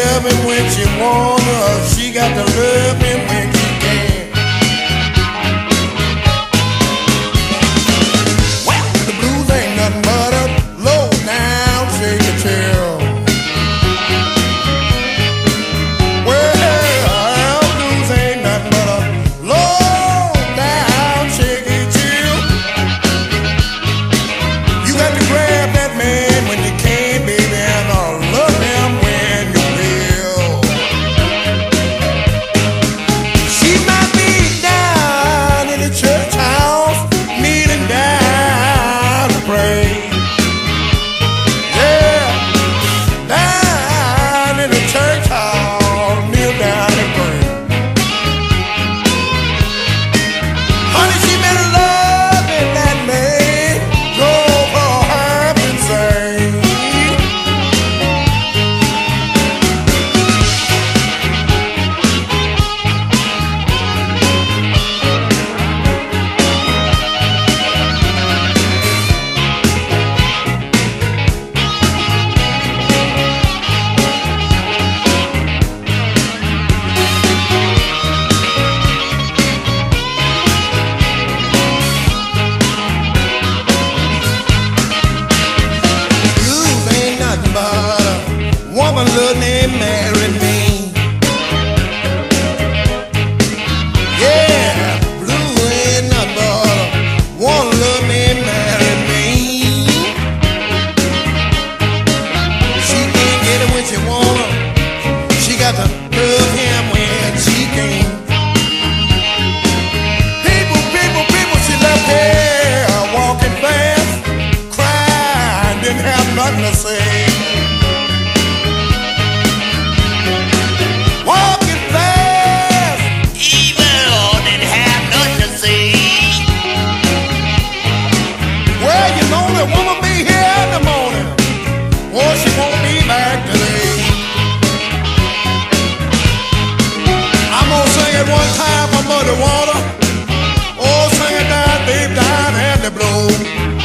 love him when she wanna. She got to love him. woman love named marry me. Yeah, blue in the bottle, love me. She can't get when she she got to love him when she can. People, people, people, she left walking fast, crying, didn't have nothing to say. Thank you.